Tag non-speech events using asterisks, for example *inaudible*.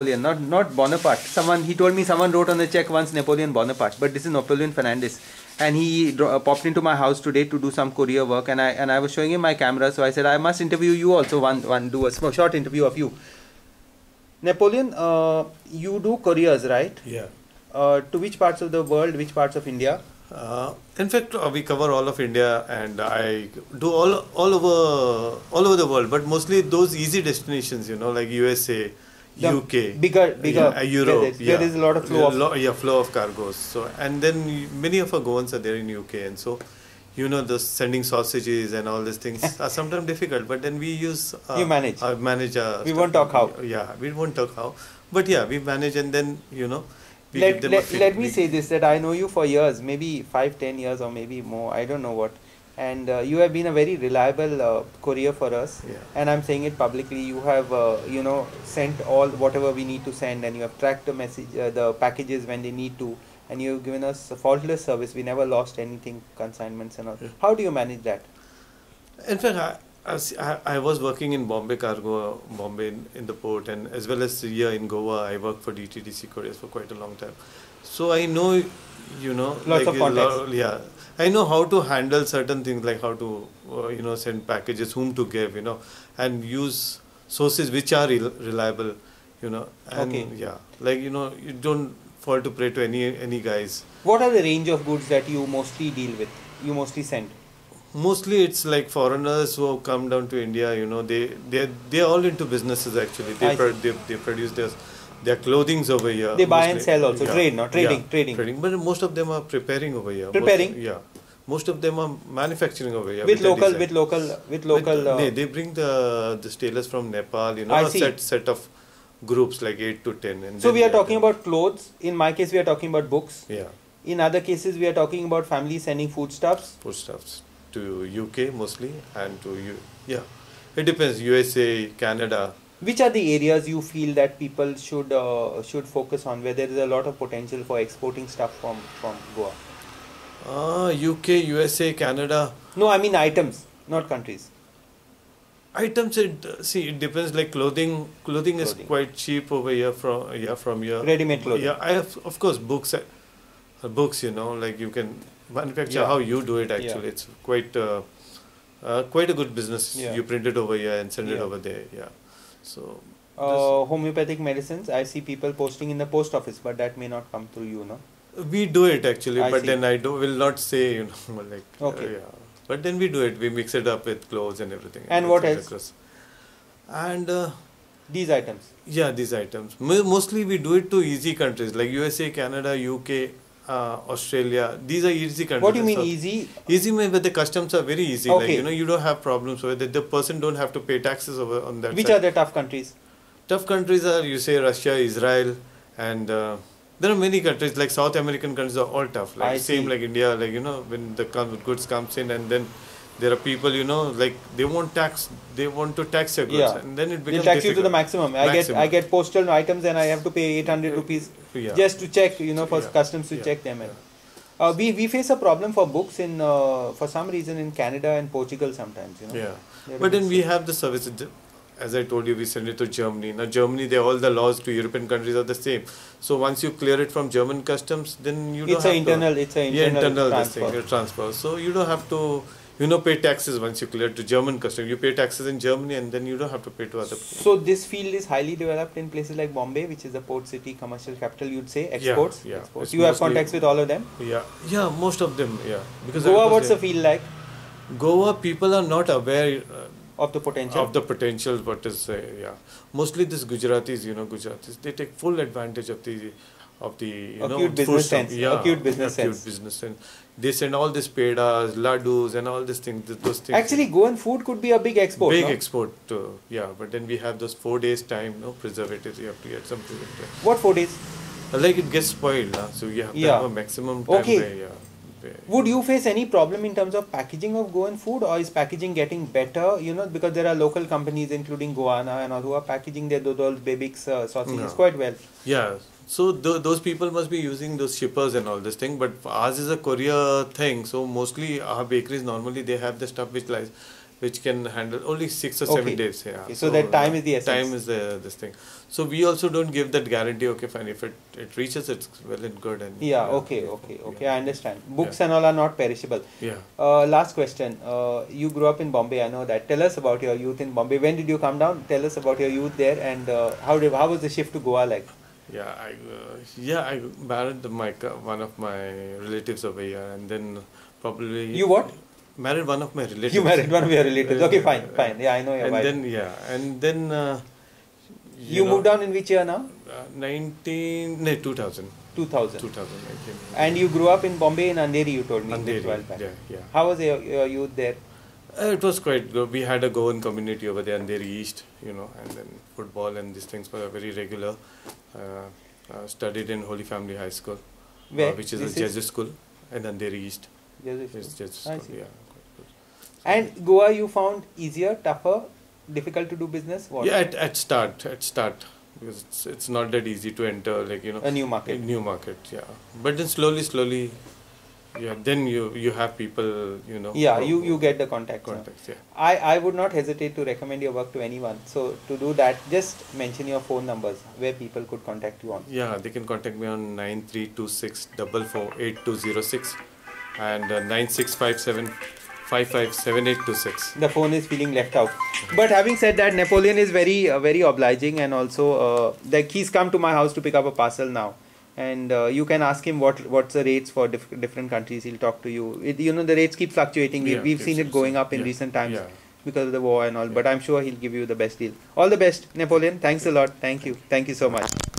Napoleon, not not Bonaparte. Someone he told me someone wrote on the check once Napoleon Bonaparte, but this is Napoleon Fernandes, and he uh, popped into my house today to do some courier work, and I and I was showing him my camera, so I said I must interview you also. One one do a small, short interview of you. Napoleon, uh, you do couriers, right? Yeah. Uh, to which parts of the world? Which parts of India? Uh, in fact, uh, we cover all of India, and I do all all over all over the world, but mostly those easy destinations, you know, like USA, UK, bigger- bigger, yeah, uh, Europe. there- yeah. there is a lot of flow of- Lo- yeah, flow of cargoes. So, and then many of our Goans are there in UK, and so. You know, the sending sausages and all these things *laughs* are sometimes difficult, but then we use. Uh, You manage. Uh, manage. Uh, We won't talk how. Yeah, we won't talk how, but yeah, we manage, and then you know. let, let, let me say this that I know you for years, maybe five, ten years, or maybe more. I don't know what. And uh, you have been a very reliable uh, courier for us. Yeah. And I'm saying it publicly. You have, uh, you know, sent all whatever we need to send, and you have tracked the message, uh, the packages when they need to, and you've given us a faultless service. We never lost anything, consignments and all. Yeah. How do you manage that? In fact, I, I was- I, I was working in Bombay Cargo, Bombay in, in the port, and as well as here in Goa, I worked for DTDC Couriers for quite a long time. So I know, you know, Lots of a contacts. yeah, I know how to handle certain things, like how to, uh, you know, send packages, whom to give, you know, and use sources which are rel- reliable, you know, and Okay. yeah, like you know, you don't fall to prey to any any guys. What are the range of goods that you mostly deal with? You mostly send. Mostly it's like foreigners who have come down to India, you know, they they they're all into businesses actually. They pro- they, they produce their their clothings over here. They buy and sell also, trade, no? Trading, yeah, trading. Trading. But most of them are preparing over here. Most- Preparing? yeah. Most of them are manufacturing over here. with the local, with local, with local. With- uh, they, they bring the the tailors from Nepal, you know, I a see. set set of groups like eight to ten. And So we are talking about clothes. In my case, we are talking about books. yeah In other cases, we are talking about families sending foodstuffs. foodstuffs to UK mostly and to U- yeah. It depends. USA, Canada. Which are the areas you feel that people should uh, should focus on, where there is a lot of potential for exporting stuff from from Goa? Uh, UK, USA, Canada. No, I mean items, not countries. Items, it, see, it depends. Like clothing, clothing is quite cheap over here from yeah from here. Ready-made clothing. Yeah, I have of course books. uh, Books, you know, like you can manufacture Yeah. how you do it. Actually, Yeah. it's quite uh, uh, quite a good business. Yeah. You print it over here and send it over there. Yeah. So Uh, homeopathic medicines. I see people posting in the post office, but that may not come through you, no. we do it actually, I but see. then I do will not say you know *laughs* like uh, Okay. yeah. But then we do it. We mix it up with clothes and everything. And we what else? across. And. Uh, These items. Yeah, these items. Mostly we do it to easy countries like USA, Canada, UK, uh, Australia. These are easy countries. What do you mean So- easy? Easy means that the customs are very easy. Like Okay. you know, you don't have problems with it. The person don't have to pay taxes over on that. Which side. are the tough countries? tough countries? Are you say Russia, Israel, and uh, there are many countries like South American countries are all tough. Like I same see. like India. Like you know, when the goods comes in and then. There are people, you know, like they want tax. They want to tax your goods, Yeah. and then it They becomes tax you to the difficult. maximum. I get I get postal items and I have to pay 800 rupees Yeah. just to check, you know, for Yeah. customs to Yeah. check them. in. Uh, we we face a problem for books in uh, for some reason in Canada and Portugal sometimes. You know. Yeah, They're but then we have the service. As I told you, we send it to Germany. Now Germany, they all the laws to European countries are the same. So once you clear it from German customs, then you don't It's a have internal. to. It's a yeah, internal, internal transfer. thing, transfer. So you don't have to, you know, pay taxes once you clear to German customs. You pay taxes in Germany, and then you don't have to pay to other. People. So this field is highly developed in places like Bombay, which is a port city, commercial capital. You'd say exports. yeah. exports. It's You have contacts with all of them. Yeah, yeah, most of them. Yeah, because Goa, what's the there. field like Goa people are not aware. Uh, of the potential? of the potential what is uh, yeah mostly this gujaratis you know gujaratis they take full advantage of the of the you know Acute food business sense, yeah acute business acute sense. business sense they send all these pedas laddus and all these things those things Actually, Goan food could be a big export. big no? export uh, yeah but then we have those four days time no preservatives you have to get some preservatives. What food is? like it gets spoiled huh? so you have to Yeah. have a maximum time Okay. where, yeah Would you face any problem in terms of packaging of Goan food, or is packaging getting better? You know, because there are local companies, including Goana and all, who are packaging their Dodol Bebix uh, sausages No. quite well. Yeah. So th- those people must be using those shippers and all this thing. But ours is a courier thing. So mostly our bakeries normally they have the stuff which lies which can handle only six or seven Okay. days. Yeah. Okay, so that time is the essence. Time is the this thing. So we also don't give that guarantee. Okay, fine. If it, it reaches, it's well and good. And Yeah, okay, okay, okay. I understand. Books Yeah. and all are not perishable. Yeah. Uh, last question. Uh, you grew up in Bombay. I know that. Tell us about your youth in Bombay. When did you come down? Tell us about your youth there and uh, how did how was the shift to Goa like? Yeah, I uh, yeah I married my one of my relatives over here, and then probably You what? married one of my relatives. You married one of your relatives. Okay, fine, Uh, fine. Yeah, I know your and wife. then yeah, and then uh, you know, moved down in which year now? Uh, Nineteen no two thousand. 2000. 2000 I. And you grew up in Bombay in Andheri. You told me Andheri, little while back. yeah, yeah. How was your, your youth there? Uh, it was quite good. We had a Goan community over there, Andheri East, you know, and then football and these things were very regular. Uh, uh, studied in Holy Family High School, uh, which is This a Jesuit school, and East Jesuit school. Jesuit school. Yeah. And Goa, you found easier, tougher, difficult to do business? What? Yeah, at, at start, at start, because it's it's not that easy to enter, like you know, A new a market. new market. Yeah, but then slowly, slowly, yeah, then you you have people, you know. Yeah, you, you get the contact contacts. Yeah. I, I would not hesitate to recommend your work to anyone. So to do that, just mention your phone numbers where people could contact you on. Yeah, they can contact me on nine three two six double four eight two zero six and uh, nine six five seven five five seven eight two six. The phone is feeling left out. But having said that, Napoleon is very uh, very obliging and also uh, like he's come to my house to pick up a parcel now. And uh, you can ask him what what's the rates for diff- different countries. He'll talk to you. It, you know the rates keep fluctuating. We, Yeah, we've seen it going up in yeah, recent times Yeah. because of the war and all. But I'm sure he'll give you the best deal. All the best, Napoleon. Thanks a lot. Thank you. Thank you so much.